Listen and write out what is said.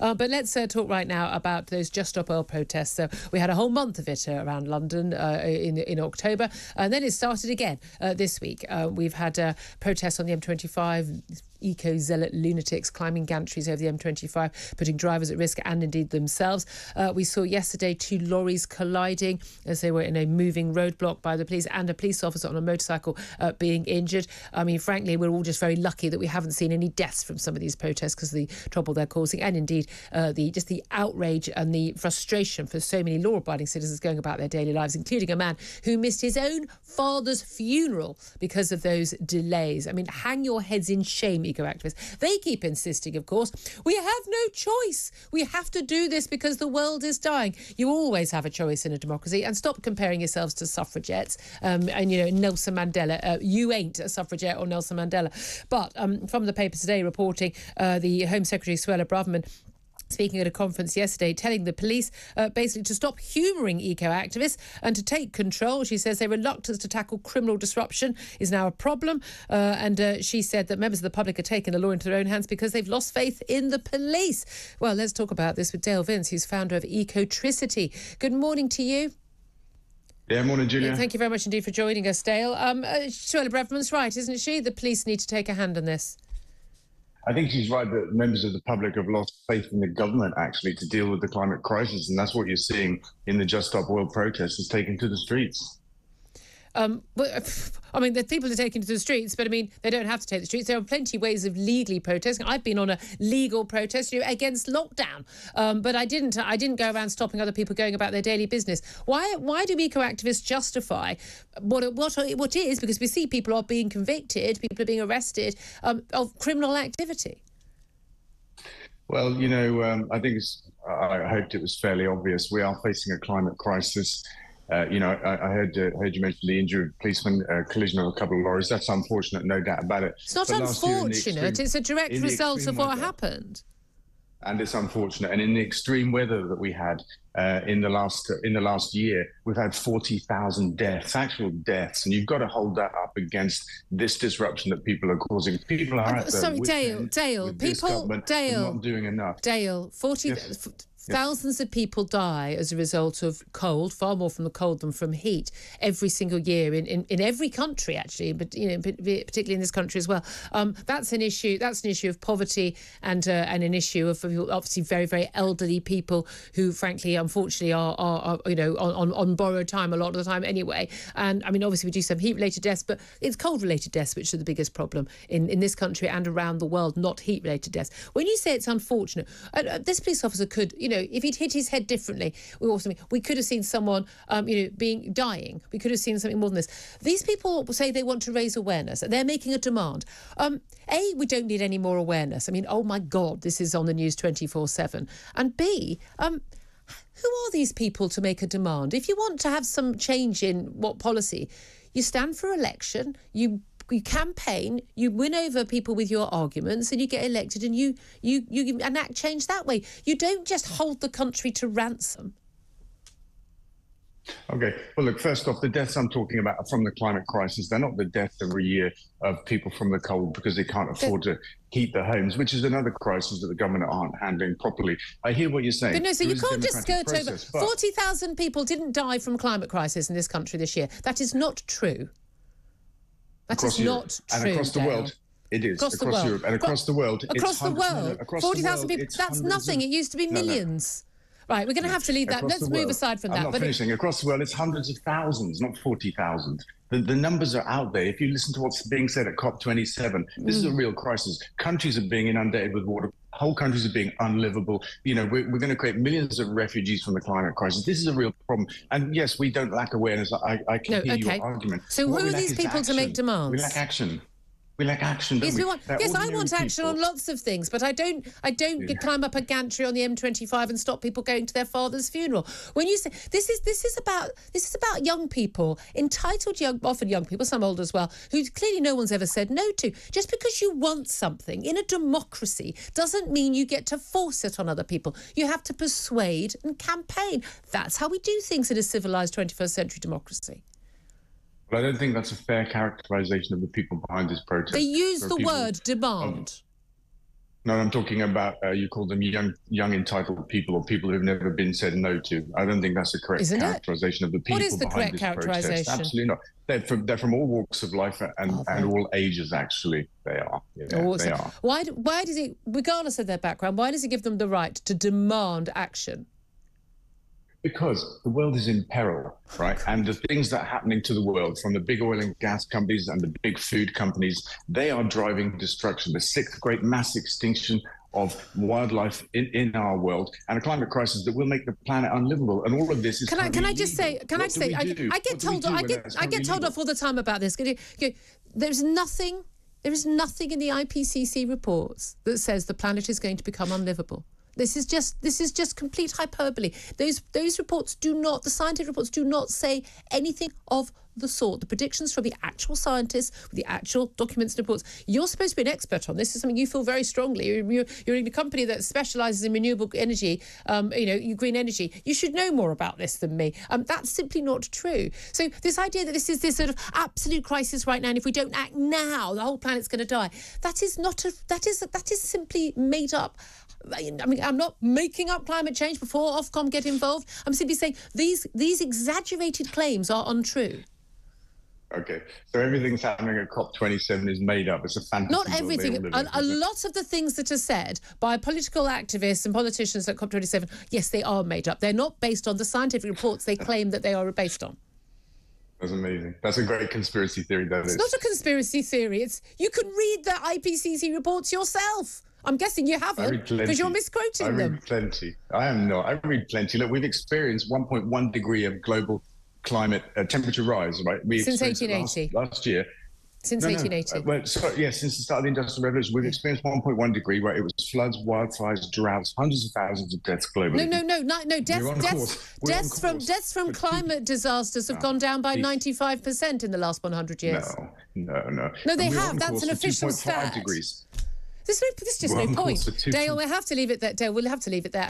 Uh, but let's uh, talk right now about those Just Stop Oil protests. So we had a whole month of it uh, around London uh, in in October, and then it started again uh, this week. Uh, we've had protests on the M25 eco zealot lunatics climbing gantries over the M25, putting drivers at risk and indeed themselves. Uh, we saw yesterday two lorries colliding as they were in a moving roadblock by the police and a police officer on a motorcycle uh, being injured. I mean, frankly, we're all just very lucky that we haven't seen any deaths from some of these protests because of the trouble they're causing, and indeed uh, the just the outrage and the frustration for so many law-abiding citizens going about their daily lives, including a man who missed his own father's funeral because of those delays. I mean, hang your heads in shame, eco activists. They keep insisting, of course, we have no choice. We have to do this because the world is dying. You always have a choice in a democracy, and stop comparing yourselves to suffragettes. Um, and you know Nelson Mandela, uh, you ain't a suffragette or Nelson Mandela. But um, from the paper today reporting, uh, the Home Secretary Suella Braverman speaking at a conference yesterday, telling the police uh, basically to stop humouring eco activists and to take control. She says their reluctance to tackle criminal disruption is now a problem. Uh, and uh, she said that members of the public are taking the law into their own hands because they've lost faith in the police. Well, let's talk about this with Dale Vince, who's founder of Ecotricity. Good morning to you. Yeah, morning, Julia. Thank you very much indeed for joining us, Dale. Um, uh, Suella Braverman's right, isn't she? The police need to take a hand on this. I think she's right that members of the public have lost faith in the government actually to deal with the climate crisis, and that's what you're seeing in the Just Stop Oil protests is taken to the streets. Um, I mean, the people are taking to the streets, but I mean, they don't have to take the streets. There are plenty of ways of legally protesting. I've been on a legal protest you know, against lockdown, um, but I didn't. I didn't go around stopping other people going about their daily business. Why? Why do eco activists justify what what what is? Because we see people are being convicted, people are being arrested um, of criminal activity. Well, you know, um, I think I hoped it was fairly obvious. We are facing a climate crisis. Uh, you know, I, I heard uh, heard you mention the injured policeman uh, collision of a couple of lorries. That's unfortunate, no doubt about it. It's not but unfortunate. Extreme, it's a direct result of what weather, happened. And it's unfortunate. And in the extreme weather that we had uh, in the last in the last year, we've had forty thousand deaths, actual deaths, and you've got to hold that up against this disruption that people are causing. People are at sorry, Dale. Dale, people, Dale, not doing enough. Dale, forty. Yes. Thousands of people die as a result of cold, far more from the cold than from heat, every single year in, in, in every country, actually, but you know, particularly in this country as well. Um, that's an issue. That's an issue of poverty and uh, and an issue of obviously very very elderly people who, frankly, unfortunately, are, are, are you know on, on borrowed time a lot of the time anyway. And I mean, obviously, we do some heat related deaths, but it's cold related deaths which are the biggest problem in in this country and around the world, not heat related deaths. When you say it's unfortunate, uh, uh this police officer could, you know, if he'd hit his head differently, we also we could have seen someone, um, you know, being dying. We could have seen something more than this. These people say they want to raise awareness. They're making a demand. Um, a, we don't need any more awareness. I mean, oh my God, this is on the news twenty four seven. And B, um, who are these people to make a demand? If you want to have some change in what policy, you stand for election, you you campaign, you win over people with your arguments, and you get elected, and you you you enact change that way. You don't just hold the country to ransom. Okay. Well, look, first off, the deaths I'm talking about are from the climate crisis. They're not the deaths every year of people from the cold because they can't afford to heat their homes, which is another crisis that the government aren't handling properly. I hear what you're saying. But no, so you can't just skirt process, over. 40,000 people didn't die from climate crisis in this country this year. That is not true. That is Europe. not true. And across the world. It is across, across Europe and across the world. Across the world, forty thousand people. That's nothing. Of, it used to be millions. No, no. Right, we're going to have to leave that. Let's move aside from I'm that. I'm not finishing. It, across the world, it's hundreds of thousands, not forty thousand. The, the numbers are out there. If you listen to what's being said at COP27, this mm. is a mm. real crisis. Countries are being inundated with water. Whole countries are being unlivable. You know, we're, we're going to create millions of refugees from the climate crisis. This is a real problem. And yes, we don't lack awareness. I, I can no, hear okay. your argument. So, what who are these people action. to make demands? We lack action. We like action. yes, we? we? want. yes, I want action on lots of things, but I don't. I don't yeah. climb up a gantry on the M25 and stop people going to their father's funeral. When you say this is this is about this is about young people, entitled young, often young people, some old as well, who clearly no one's ever said no to. Just because you want something in a democracy doesn't mean you get to force it on other people. You have to persuade and campaign. That's how we do things in a civilized 21st century democracy. But I don't think that's a fair characterization of the people behind this protest. They use the word demand. No, I'm talking about uh, you call them young, young entitled people or people who've never been said no to. I don't think that's the correct Isn't it? characterization of the people What is the behind correct this protest. Absolutely not. They're from they're from all walks of life and, Are and all ages. Actually, they are. Yeah, they are. Why, why does he, regardless of their background, why does he give them the right to demand action? Because the world is in peril, right? And the things that are happening to the world, from the big oil and gas companies and the big food companies, they are driving destruction. The sixth great mass extinction of wildlife in, in our world and a climate crisis that will make the planet unlivable. And all of this is Can I can I just say can I What do say we I? I get told I get I get told off all the time about this. There's nothing there is nothing in the IPCC reports that says the planet is going to become unlivable. This is just this is just complete hyperbole. Those those reports do not the scientific reports do not say anything of the sort. The predictions from the actual scientists, the actual documents and reports. You're supposed to be an expert on this. This is something you feel very strongly. You're, you're, in a company that specialises in renewable energy, um, you know, green energy. You should know more about this than me. Um, that's simply not true. So this idea that this is this sort of absolute crisis right now, and if we don't act now, the whole planet's going to die. That is not a. That is that is simply made up. I mean, I'm not making up climate change before Ofcom get involved. I'm simply saying these these exaggerated claims are untrue. Okay, so everything's happening at COP27 is made up. It's a fantasy. Not everything. A, a lot of the things that are said by political activists and politicians at COP27, yes, they are made up. They're not based on the scientific reports they claim that they are based on. That's amazing. That's a great conspiracy theory. That is. It's not a conspiracy theory. It's you can read the IPCC reports yourself. I'm guessing you haven't plenty. because you're misquoting I read them. plenty. I am not. I read plenty. Look, we've experienced 1.1 degree of global climate uh, temperature rise, right? We Since 1880. Last, last year. Since No, no. 1880. Uh, well, so, yeah, since the start of the Industrial Revolution, we've experienced 1.1 degree, where it was floods, wildfires, droughts, hundreds of thousands of deaths globally. No, no, no, no, no. Deaths, deaths, course. We're on deaths from deaths from climate disasters have gone down by please. 95% in the last 100 years. No, no, no. No, they have. That's an official 2.5 stat. degrees. There's no, there's just no point. Dale, point- we have to leave it there. Dale, we'll have to leave it there.